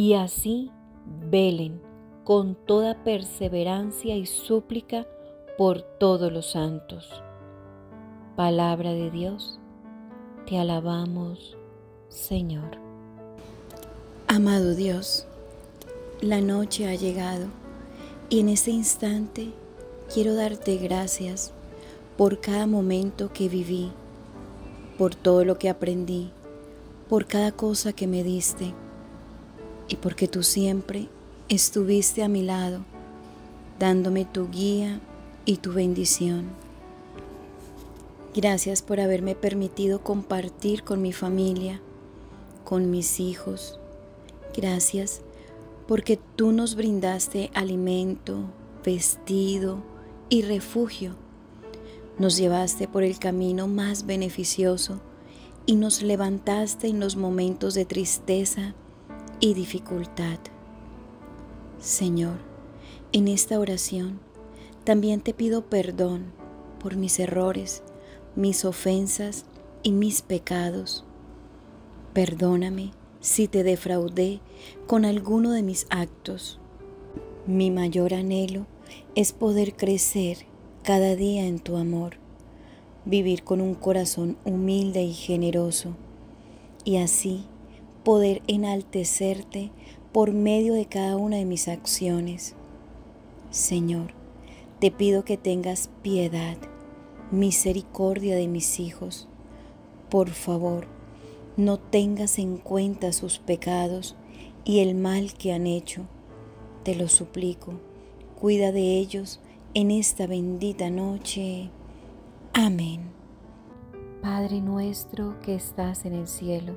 Y así velen con toda perseverancia y súplica por todos los santos. Palabra de Dios, te alabamos, Señor. Amado Dios, la noche ha llegado y en este instante quiero darte gracias por cada momento que viví, por todo lo que aprendí, por cada cosa que me diste y porque tú siempre estuviste a mi lado, dándome tu guía y tu bendición. Gracias por haberme permitido compartir con mi familia, con mis hijos. Gracias porque tú nos brindaste alimento, vestido y refugio. Nos llevaste por el camino más beneficioso y nos levantaste en los momentos de tristeza y dificultad. Señor, en esta oración también te pido perdón por mis errores, mis ofensas y mis pecados. Perdóname si te defraudé con alguno de mis actos. Mi mayor anhelo es poder crecer cada día en tu amor, vivir con un corazón humilde y generoso y así poder enaltecerte por medio de cada una de mis acciones. Señor, te pido que tengas piedad, misericordia de mis hijos. Por favor, no tengas en cuenta sus pecados y el mal que han hecho. Te lo suplico, cuida de ellos en esta bendita noche. Amén. Padre nuestro que estás en el cielo,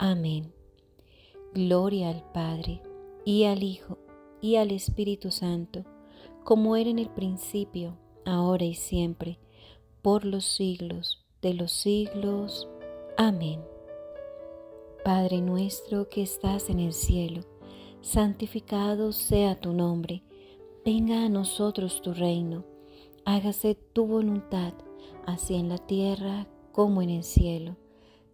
Amén. Gloria al Padre y al Hijo, y al Espíritu Santo, como era en el principio, ahora y siempre, por los siglos de los siglos. Amén. Padre nuestro que estás en el cielo, santificado sea tu nombre, venga a nosotros tu reino, hágase tu voluntad, así en la tierra como en el cielo.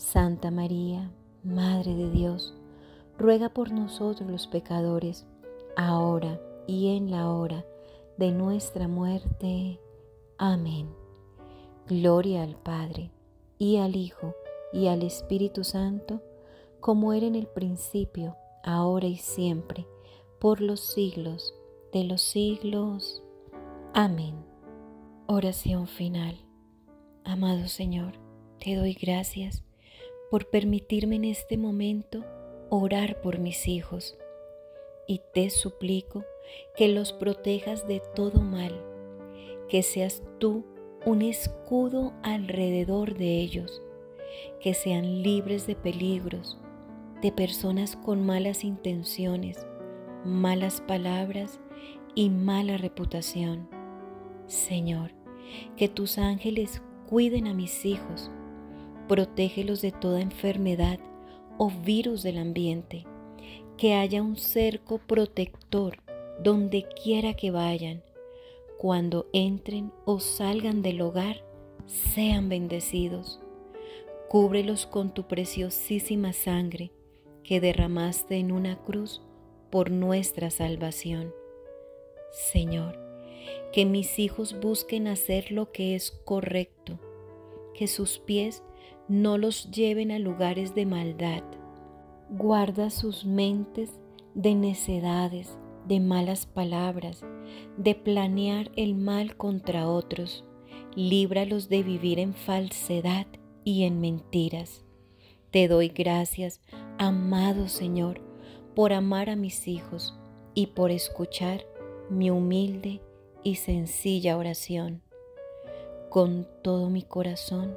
Santa María, Madre de Dios, ruega por nosotros los pecadores, ahora y en la hora de nuestra muerte. Amén. Gloria al Padre, y al Hijo, y al Espíritu Santo, como era en el principio, ahora y siempre, por los siglos de los siglos. Amén. Oración final. Amado Señor, te doy gracias por permitirme en este momento orar por mis hijos y te suplico que los protejas de todo mal, que seas tú un escudo alrededor de ellos, que sean libres de peligros, de personas con malas intenciones, malas palabras y mala reputación. Señor, que tus ángeles cuiden a mis hijos, protégelos de toda enfermedad o virus del ambiente, que haya un cerco protector donde quiera que vayan. Cuando entren o salgan del hogar, sean bendecidos. Cúbrelos con tu preciosísima sangre que derramaste en una cruz por nuestra salvación. Señor, que mis hijos busquen hacer lo que es correcto, que sus pies no los lleven a lugares de maldad. Guarda sus mentes de necedades, de malas palabras, de planear el mal contra otros. Líbralos de vivir en falsedad y en mentiras. Te doy gracias, amado Señor, por amar a mis hijos y por escuchar mi humilde y sencilla oración. Con todo mi corazón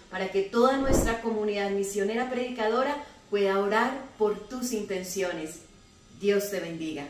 para que toda nuestra comunidad misionera predicadora pueda orar por tus intenciones. Dios te bendiga.